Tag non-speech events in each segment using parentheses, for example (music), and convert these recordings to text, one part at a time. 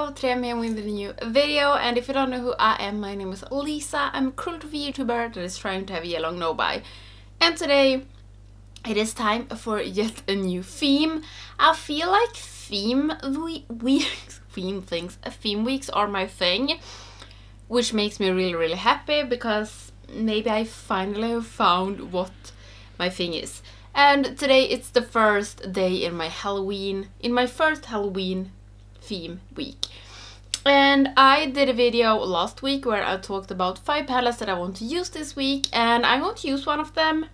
Hello, today I'm here with a new video and if you don't know who I am, my name is Lisa. I'm a cruelty YouTuber that is trying to have a long no buy. And today it is time for yet a new theme. I feel like theme we weeks, (laughs) theme things, theme weeks are my thing, which makes me really really happy because maybe I finally found what my thing is. And today it's the first day in my Halloween, in my first Halloween theme week. And I did a video last week where I talked about five palettes that I want to use this week and I'm going to use one of them.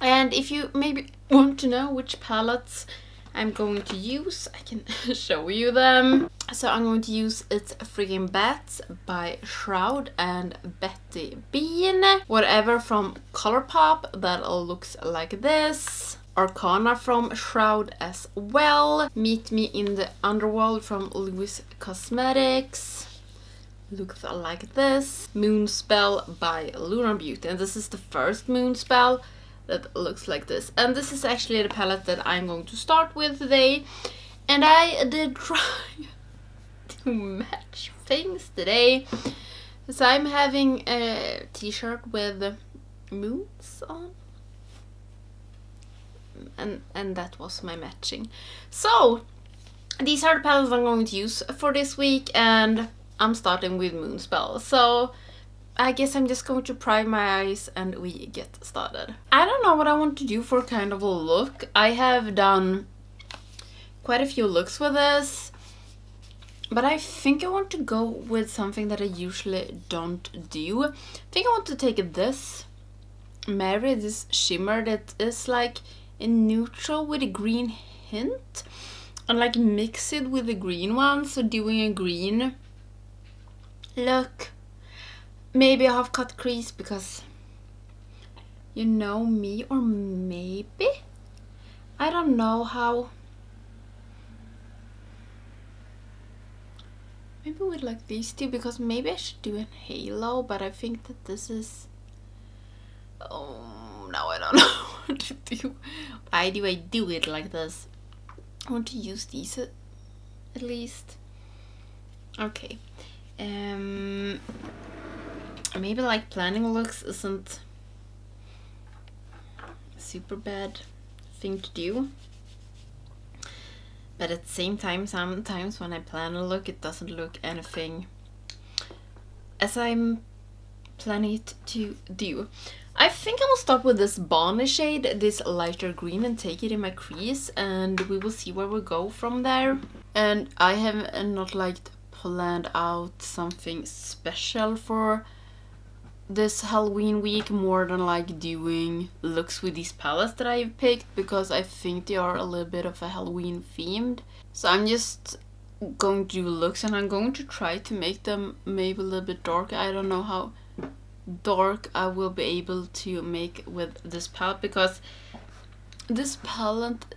And if you maybe want to know which palettes I'm going to use, I can (laughs) show you them. So I'm going to use It's Freaking Bats by Shroud and Betty Bean. Whatever from Colourpop that looks like this. Arcana from Shroud as well. Meet Me in the Underworld from Louis Cosmetics. Looks like this. Moon Spell by Lunar Beauty. And this is the first Moon Spell that looks like this. And this is actually the palette that I'm going to start with today. And I did (laughs) try to match things today. So I'm having a t-shirt with moons on and and that was my matching so these are the palettes I'm going to use for this week and I'm starting with Moonspell so I guess I'm just going to prime my eyes and we get started. I don't know what I want to do for kind of a look. I have done quite a few looks with this but I think I want to go with something that I usually don't do. I think I want to take this Mary, this shimmer that is like in neutral with a green hint and like mix it with the green one. So doing a green look maybe a half cut crease because you know me or maybe I don't know how. Maybe with like these two because maybe I should do a halo but I think that this is oh now I don't know (laughs) what to do. Why do I do it like this? I want to use these at, at least. Okay. Um, maybe like planning looks isn't super bad thing to do. But at the same time, sometimes when I plan a look, it doesn't look anything as I'm planning it to do. I think I will start with this Bonnie shade, this lighter green and take it in my crease and we will see where we go from there. And I have not like planned out something special for this Halloween week more than like doing looks with these palettes that I've picked because I think they are a little bit of a Halloween themed. So I'm just going to do looks and I'm going to try to make them maybe a little bit darker. I don't know how dark I will be able to make with this palette because this palette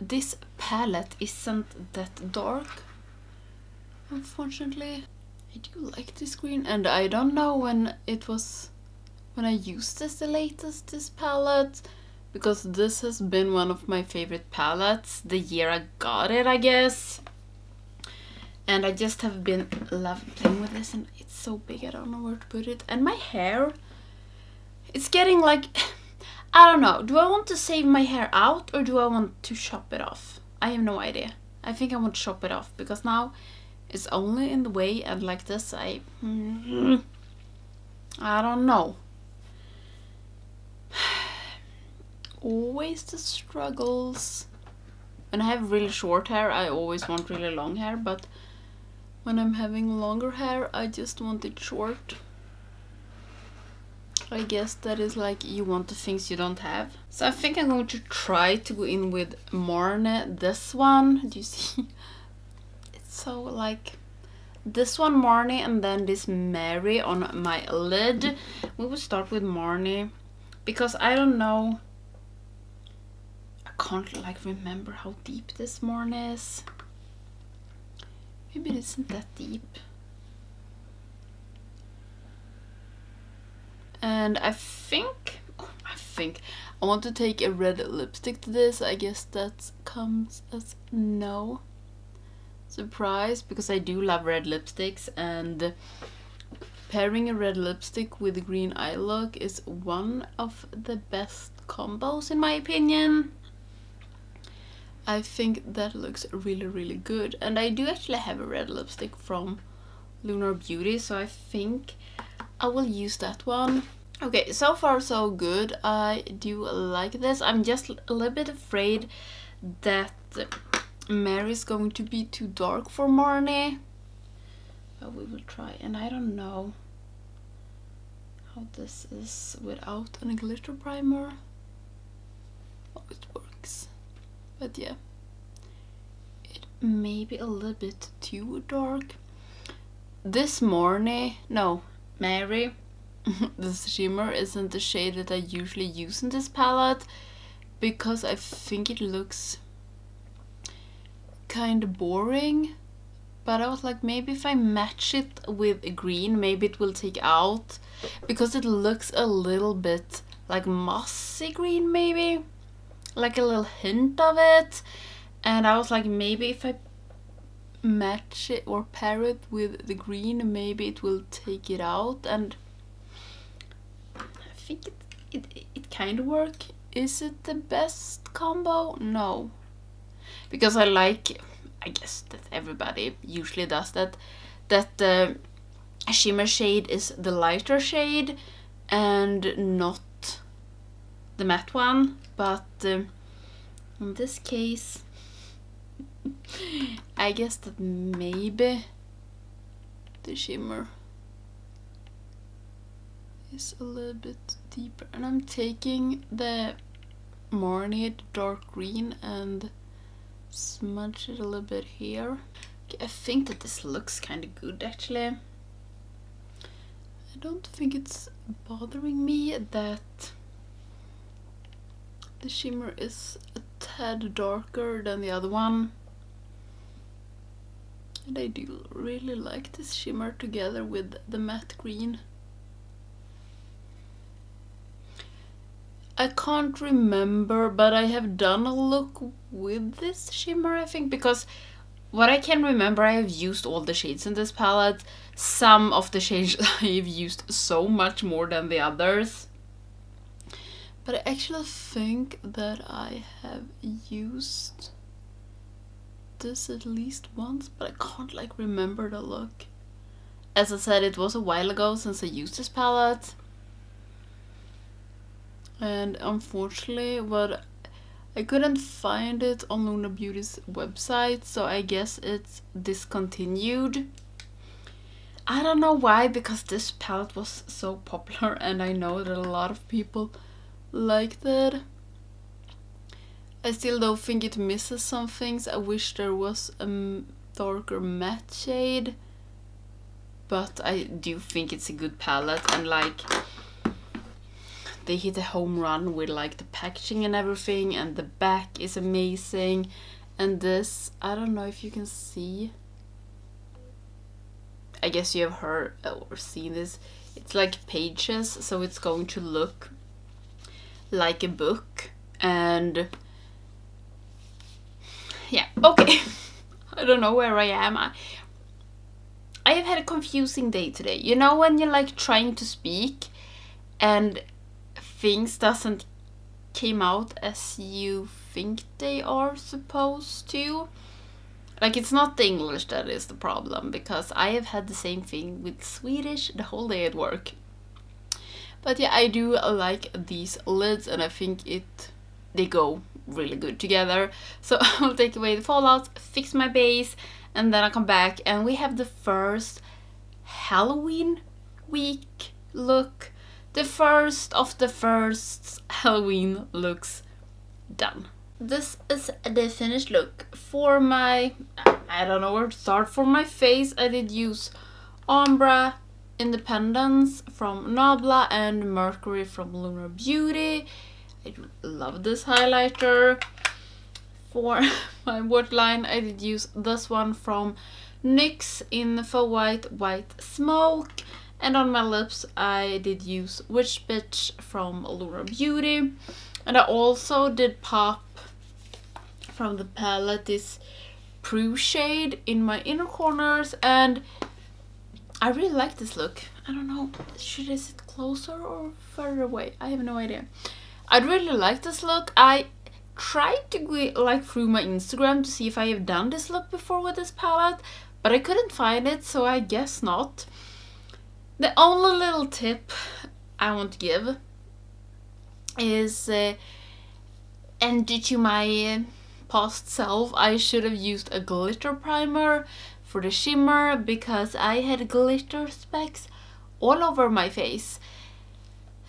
this palette isn't that dark unfortunately. I do like this green and I don't know when it was when I used this the latest this palette because this has been one of my favorite palettes the year I got it I guess and I just have been loving playing with this and it's so big I don't know where to put it. And my hair it's getting like (laughs) I don't know. Do I want to save my hair out or do I want to chop it off? I have no idea. I think I want to chop it off because now it's only in the way and like this I (sighs) I don't know. (sighs) Always the struggles. When I have really short hair I always want really long hair but when I'm having longer hair, I just want it short. I guess that is like you want the things you don't have. So I think I'm going to try to go in with Marnie, this one. Do you see? (laughs) It's so like this one Marnie and then this Mary on my lid. We will start with Marnie because I don't know. I can't like remember how deep this Marnie is. Maybe it isn't that deep. And I think, I think, I want to take a red lipstick to this. I guess that comes as no. surprise because I do love red lipsticks and pairing a red lipstick with a green eye look is one of the best combos in my opinion. I think that looks really really good and I do actually have a red lipstick from Lunar Beauty so I think I will use that one. Okay, so far so good. I do like this. I'm just a little bit afraid that Mary is going to be too dark for Marnie. But we will try. And I don't know how this is without any glitter primer. Oh, it works. But yeah. It may be a little bit too dark. This Marnie no, Mary, (laughs) this shimmer isn't the shade that I usually use in this palette because I think it looks kind of boring but I was like maybe if I match it with a green maybe it will take out because it looks a little bit like mossy green maybe like a little hint of it. And I was like maybe if I match it or pair it with the green maybe it will take it out. And I think it, it, it kind of work. Is it the best combo? No. Because I like I guess that everybody usually does that that uh, the shimmer shade is the lighter shade and not the matte one but uh, in this case (laughs) I guess that maybe the shimmer is a little bit deeper and I'm taking the Marnie dark green and smudge it a little bit here. Okay, I think that this looks kind of good actually. I don't think it's bothering me that the shimmer is a tad darker than the other one. And I do really like this shimmer together with the matte green. I can't remember, but I have done a look with this shimmer, I think, because what I can remember, I have used all the shades in this palette. Some of the shades (laughs) I've used so much more than the others. But I actually think that I have used this at least once, but I can't like remember the look. As I said, it was a while ago since I used this palette. And unfortunately, what I couldn't find it on Lunar Beauty's website, so I guess it's discontinued. I don't know why, because this palette was so popular (laughs) and I know that a lot of people liked that. I still don't think it misses some things. I wish there was a darker matte shade. But I do think it's a good palette and like they hit a home run with like the packaging and everything and the back is amazing. And this, I don't know if you can see. I guess you have heard or seen this. It's like pages, so it's going to look like a book and yeah, okay. (laughs) I don't know where I am. I, I have had a confusing day today. You know when you're like trying to speak and things doesn't came out as you think they are supposed to? Like it's not the English that is the problem because I have had the same thing with Swedish the whole day at work. But yeah, I do like these lids and I think it they go really good together. So (laughs) I'll take away the fallouts, fix my base, and then I'll come back and we have the first Halloween week look. The first of the first Halloween looks done. This is the finished look. For my, I don't know where to start, for my face I did use Ambra Independence from Nabla and Mercury from Lunar Beauty. I love this highlighter. For (laughs) my waterline I did use this one from NYX in Faux White White Smoke. And on my lips I did use Witch Bitch from Lunar Beauty. And I also did pop from the palette this Prue shade in my inner corners and I really like this look. I don't know, should I sit closer or further away? I have no idea. I really like this look. I tried to go like through my Instagram to see if I have done this look before with this palette, but I couldn't find it, so I guess not. The only little tip I want to give is, uh, and due to my past self, I should have used a glitter primer for the shimmer because I had glitter specks all over my face.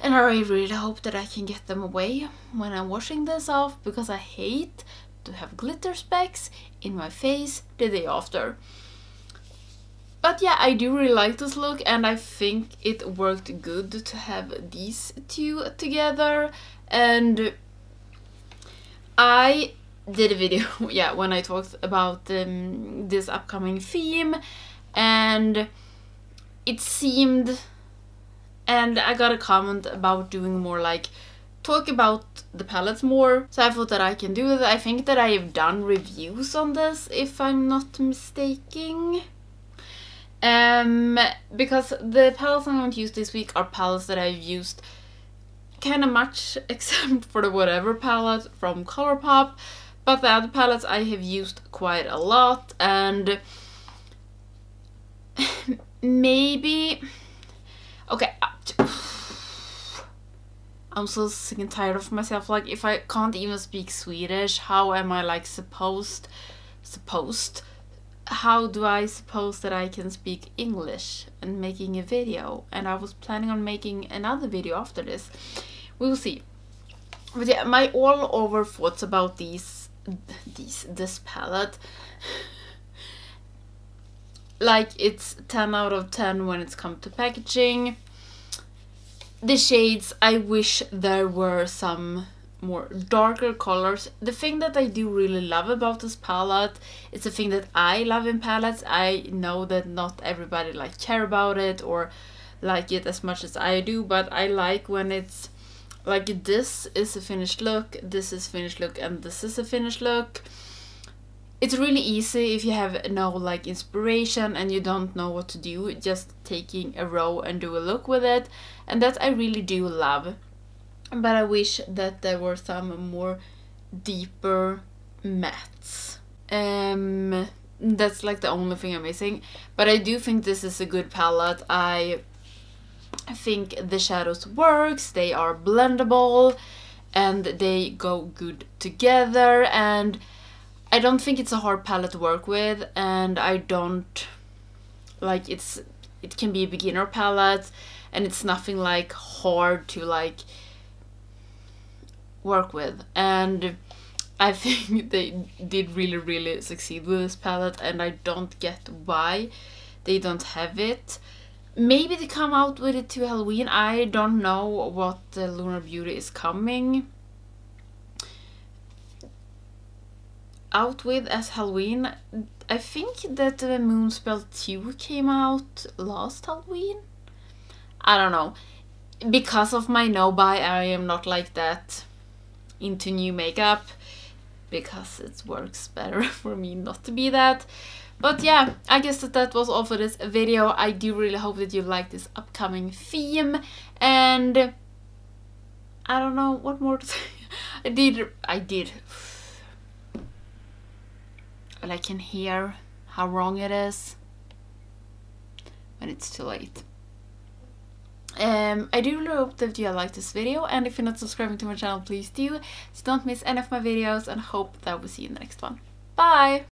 And I really hope that I can get them away when I'm washing this off because I hate to have glitter specks in my face the day after. But yeah, I do really like this look and I think it worked good to have these two together and I did a video, (laughs) yeah, when I talked about um, this upcoming theme and it seemed and I got a comment about doing more like talk about the palettes more so I thought that I can do that. I think that I have done reviews on this if I'm not mistaken. Um, because the palettes I'm going to use this week are palettes that I've used kind of much (laughs) except for the whatever palette from Colourpop but the other palettes I have used quite a lot and (laughs) maybe okay uh, I'm so sick and tired of myself like if I can't even speak Swedish how am I like supposed supposed how do I suppose that I can speak English and making a video? And I was planning on making another video after this. We will see. But yeah my all over thoughts about these these this palette like it's 10 out of 10 when it's come to packaging the shades I wish there were some more darker colors. The thing that I do really love about this palette it's a thing that I love in palettes. I know that not everybody like care about it or like it as much as I do, but I like when it's like this is a finished look, this is finished look, and this is a finished look. It's really easy if you have no like inspiration and you don't know what to do, just taking a row and do a look with it. And that I really do love but I wish that there were some more deeper mattes. Um, that's like the only thing I'm missing. But I do think this is a good palette. I think the shadows works, they are blendable and they go good together and I don't think it's a hard palette to work with and I don't like it's it can be a beginner palette and it's nothing like hard to like work with and I (laughs) think they did really really succeed with this palette and I don't get why they don't have it. Maybe they come out with it to Halloween. I don't know what the Lunar Beauty is coming out with as Halloween. I think that the Moonspell 2 came out last Halloween. I don't know. Because of my no buy, I am not like that into new makeup because it works better (laughs) for me not to be that. But yeah, I guess that that was all for this video. I do really hope that you like this upcoming theme and I don't know what more to say. (laughs) I did, I did. But I can hear how wrong it is when it's too late. Um, I do really hope that you liked this video and if you're not subscribing to my channel please do so don't miss any of my videos and hope that we'll see you in the next one. Bye!